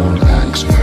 phone hangs